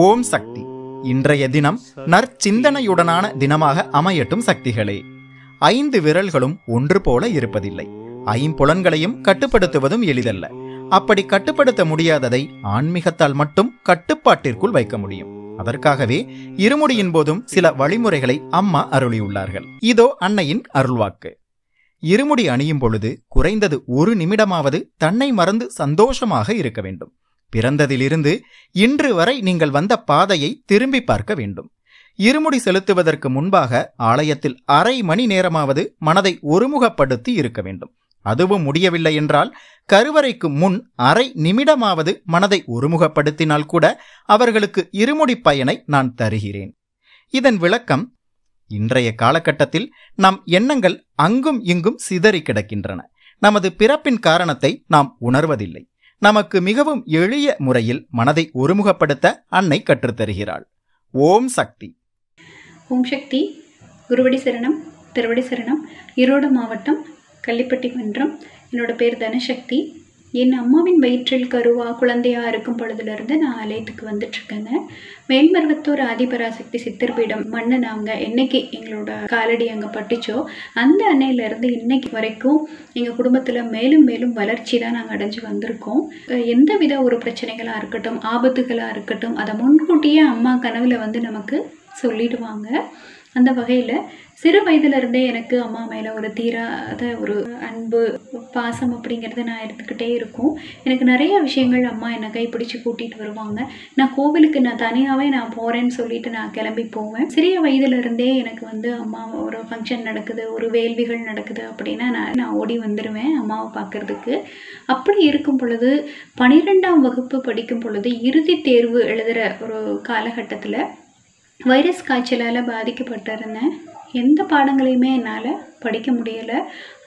ஓம் சக்தி. இன்றைய தினம் நற்சிந்தனையுடனான தினமாக அமையட்டும் சக்திகளே. ஐந்து விரல்களும் ஒன்று போல இருப்பதில்லை. ஐம்புலன்களையும் கட்டுப்படுத்துவதும் எளிதல்ல. அப்படி கட்டுப்படுத்த முடியாததை ஆன்மீகத்தால் மட்டும் கட்டுப்பாட்டிற்குள் வைக்க முடியும். அதற்காகவே இருமுடியின் போதும் சில வழிமுறைகளை அம்மா அருளியுள்ளார்கள். இதோ அன்னையின் அருள்வாக்கு. இருமுடி அணியும் பொழுது குறைந்தது ஒரு நிமிடமாவது தன்னை மறந்து சந்தோஷமாக இருக்க வேண்டும். பிறந்ததிலிருந்து இன்று வரை நீங்கள் வந்த பாதையை திரும்பி பார்க்க வேண்டும். இருமுடி செலுத்துவதற்கு முன்பாக ஆலயத்தில் அரை மணி நேரமாவது மனதை ஒருமுகப்படுத்தி இருக்க வேண்டும். அதுவும் முடியவில்லை என்றால் கருவறைக்கு முன் அரை நிமிடமாவது மனதை ஒருமுகப்படுத்தினால் கூட அவர்களுக்கு இருமுடி பயனை நான் தருகிறேன். இதன் விளக்கம் இன்றைய காலகட்டத்தில் நம் எண்ணங்கள் அங்கும் இங்கும் சிதறி கிடக்கின்றன. நமது பிறப்பின் காரணத்தை நாம் உணர்வதில்லை. நமக்கு மிகவும் எளிய முறையில் மனதை ஒருமுகப்படுத்த அன்னை கற்றுத்தருகிறாள் ஓம் சக்தி. ஓம் சக்தி. குருவடி சரணம் திருவடி சரணம் ஈரோடு மாவட்டம் கள்ளிப்பட்டி மன்றம். என்னோட பேர் தனசக்தி. என் அம்மாவின் வயிற்றில் கருவா குழந்தையா இருக்கும் பொழுதுலேருந்து நான் ஆலயத்துக்கு வந்துட்டுருக்கேங்க. மேல்மருவத்தூர் ஆதிபராசக்தி சித்தர்பீடம் மண்ணு நாங்கள் என்னைக்கு எங்களோட காலடி அங்கே பட்டுச்சோ அந்த அன்னையிலேருந்து இன்னைக்கு வரைக்கும் எங்கள் குடும்பத்தில் மேலும் மேலும் வளர்ச்சி தான் நாங்கள் அடைஞ்சு வந்திருக்கோம். எந்த வித ஒரு பிரச்சனைகளாக இருக்கட்டும் ஆபத்துகளாக இருக்கட்டும் அதை முன்கூட்டியே அம்மா கனவில் வந்து நமக்கு சொல்லிடுவாங்க. அந்த வகையில் சிறு வயதிலிருந்தே எனக்கு அம்மா மேலே ஒரு தீராத ஒரு அன்பு பாசம் அப்படிங்கிறத நான் எடுத்துக்கிட்டே இருக்கும். எனக்கு நிறைய விஷயங்கள் அம்மா என்னை கைப்பிடிச்சு கூட்டிகிட்டு வருவாங்க. நான் கோவிலுக்கு நான் தனியாகவே நான் போகிறேன்னு சொல்லிட்டு நான் கிளம்பி போவேன். சிறிய வயதிலிருந்தே எனக்கு வந்து அம்மா ஒரு ஃபங்க்ஷன் நடக்குது ஒரு வேள்விகள் நடக்குது அப்படின்னா நான் நான் ஓடி வந்துடுவேன் அம்மாவை பார்க்கறதுக்கு. அப்படி இருக்கும் பொழுது பன்னிரெண்டாம் வகுப்பு படிக்கும் பொழுது இறுதி தேர்வு எழுதுகிற ஒரு காலகட்டத்தில் வைரஸ் காய்ச்சலால் பாதிக்கப்பட்டிருந்தேன் எந்த பாடங்களையுமே என்னால் படிக்க முடியலை.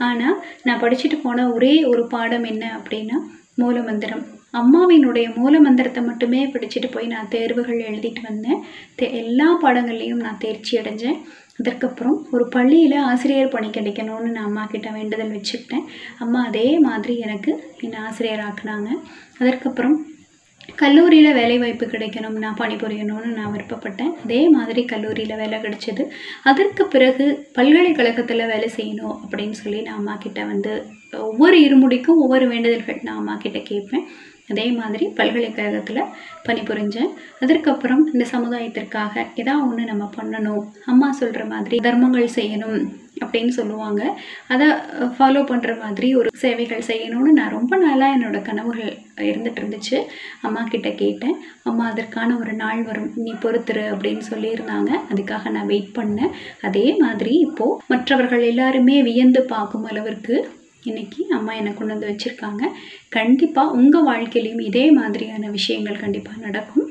ஆனால் நான் படிச்சுட்டு போன ஒரே ஒரு பாடம் என்ன அப்படின்னா மூலமந்திரம். அம்மாவினுடைய மூலமந்திரத்தை மட்டுமே படிச்சுட்டு போய் நான் தேர்வுகள் எழுதிட்டு வந்தேன். தே எல்லா பாடங்கள்லேயும் நான் தேர்ச்சி அடைஞ்சேன். அதற்கப்புறம் ஒரு பள்ளியில் ஆசிரியர் பணி கிடைக்கணும்னு நான் அம்மா கிட்ட வேண்டுதல் வச்சுக்கிட்டேன். அம்மா அதே மாதிரி எனக்கு என்னை ஆசிரியர் ஆக்குனாங்க. அதற்கப்புறம் கல்லூரியில் வேலைவாய்ப்பு கிடைக்கணும் நான் பணிபுரியணும்னு நான் விருப்பப்பட்டேன். அதே மாதிரி கல்லூரியில் வேலை கிடைச்சது. அதற்கு பிறகு பல்கலைக்கழகத்தில் வேலை செய்யணும் அப்படின்னு சொல்லி நான் அம்மா கிட்ட வந்து ஒவ்வொரு இருமுடிக்கும் ஒவ்வொரு வேண்டுதல்கள் நான் அம்மா கிட்ட கேட்பேன். அதே மாதிரி பல்கலைக்கழகத்தில் பணிபுரிஞ்சேன். அதற்கப்புறம் இந்த சமுதாயத்திற்காக ஏதாவது ஒன்று நம்ம பண்ணணும் அம்மா சொல்கிற மாதிரி தர்மங்கள் செய்யணும் அப்படின்னு சொல்லுவாங்க. அதை ஃபாலோ பண்ணுற மாதிரி ஒரு சேவைகள் செய்யணும்னு நான் ரொம்ப நாளாக என்னோடய கனவுகள் இருந்துட்டு இருந்துச்சு அம்மா கிட்ட கேட்டேன். அம்மா அதற்கான ஒரு நாள் வரும் நீ பொறுத்துரு அப்படின்னு சொல்லியிருந்தாங்க. அதுக்காக நான் வெயிட் பண்ணேன். அதே மாதிரி இப்போது மற்றவர்கள் எல்லாருமே வியந்து பார்க்கும் அளவிற்கு இன்னைக்கு அம்மா என்னை கொண்டு வந்து வச்சுருக்காங்க. கண்டிப்பாக உங்கள் வாழ்க்கையிலையும் இதே மாதிரியான விஷயங்கள் கண்டிப்பாக நடக்கும்.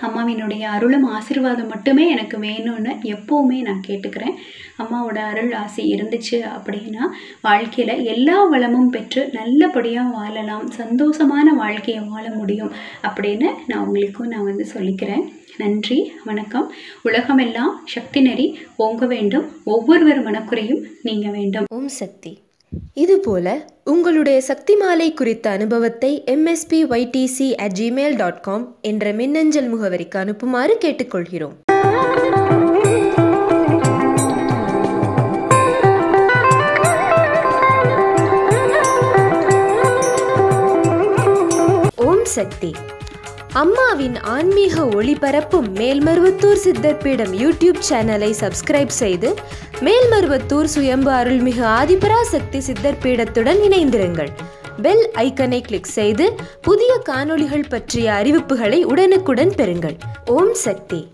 அம்மாவினுடைய அருளும் ஆசீர்வாதம் மட்டுமே எனக்கு வேணும்னு எப்போவுமே நான் கேட்டுக்கிறேன். அம்மாவோட அருள் ஆசை இருந்துச்சு அப்படின்னா வாழ்க்கையில் எல்லா வளமும் பெற்று நல்லபடியாக வாழலாம் சந்தோஷமான வாழ்க்கையை வாழ முடியும் அப்படின்னு நான் உங்களுக்கும் நான் வந்து சொல்லிக்கிறேன். நன்றி வணக்கம். உலகமெல்லாம் சக்தி நெறி ஓங்க வேண்டும். ஒவ்வொருவர் மனக்குறையும் நீங்க வேண்டும். ஓம் சக்தி. இதுபோல உங்களுடைய சக்தி மாலை குறித்த அனுபவத்தை MSP YTC at Gmail dot com என்ற மின்னஞ்சல் முகவரிக்கு அனுப்புமாறு கேட்டுக்கொள்கிறோம். ஓம் சக்தி. அம்மாவின் ஆன்மீக ஒளிபரப்பும் மேல்மருவத்தூர் சித்தர்பீடம் யூடியூப் சேனலை சப்ஸ்கிரைப் செய்து மேல்மருவத்தூர் சுயம்பு அருள்மிகு ஆதிபராசக்தி சித்தர்பீடத்துடன் இணைந்திருங்கள். பெல் ஐக்கனை கிளிக் செய்து புதிய காணொளிகள் பற்றிய அறிவிப்புகளை உடனுக்குடன் பெறுங்கள். ஓம் சக்தி.